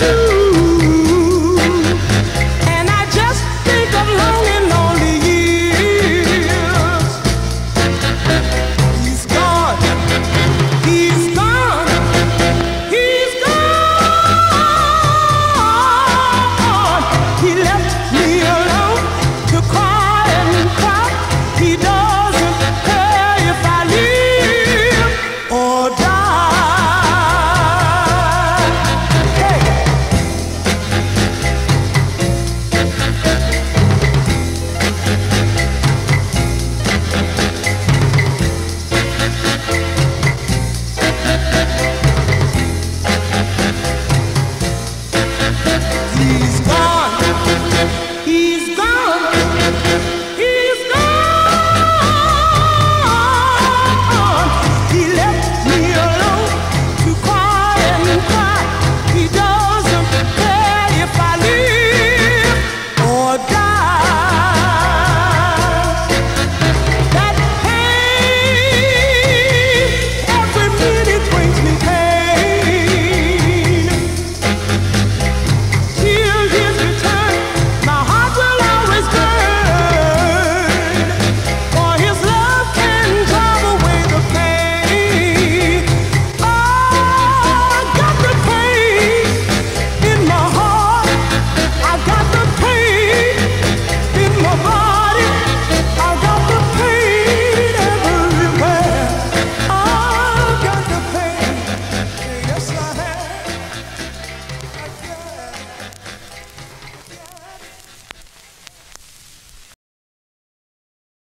Ooh. He's gone. He's gone.